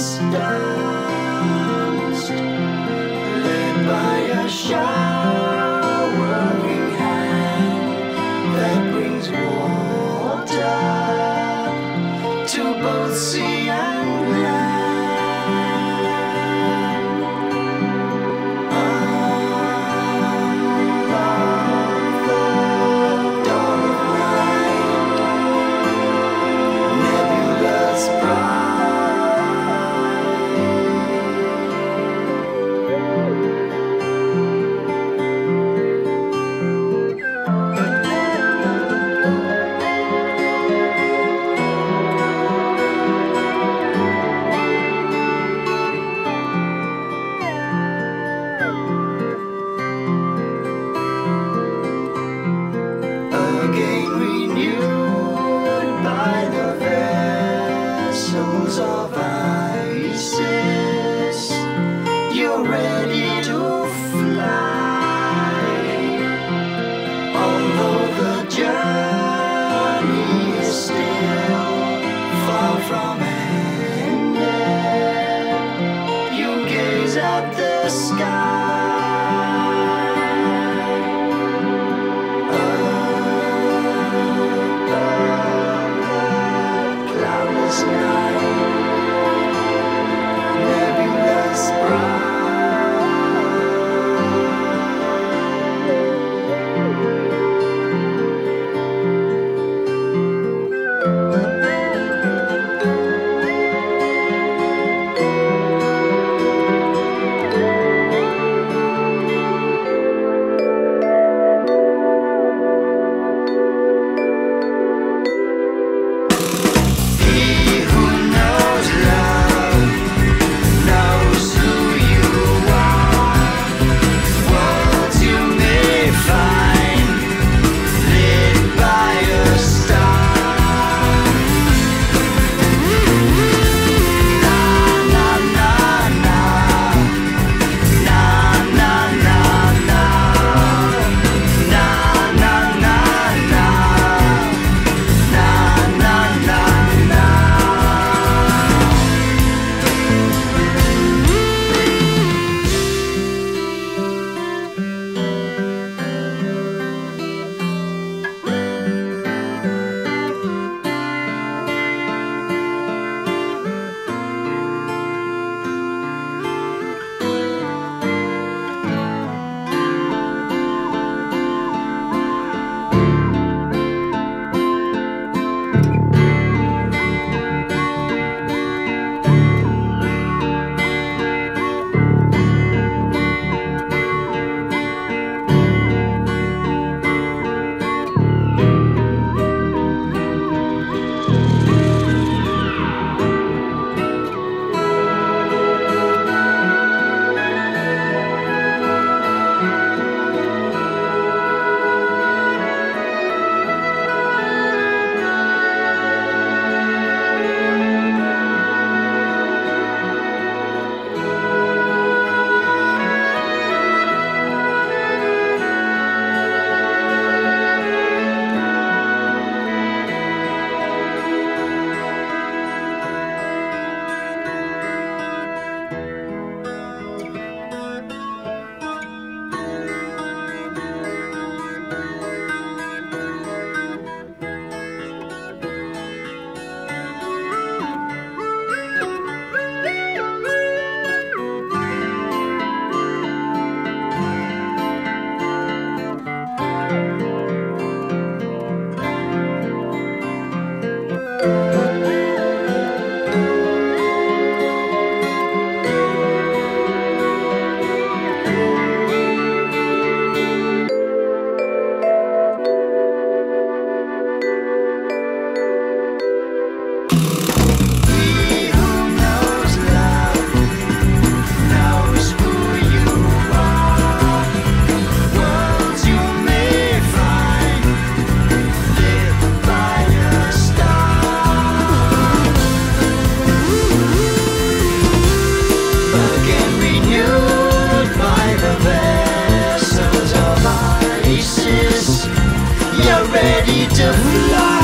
distance, lit by a shine. ready to fly.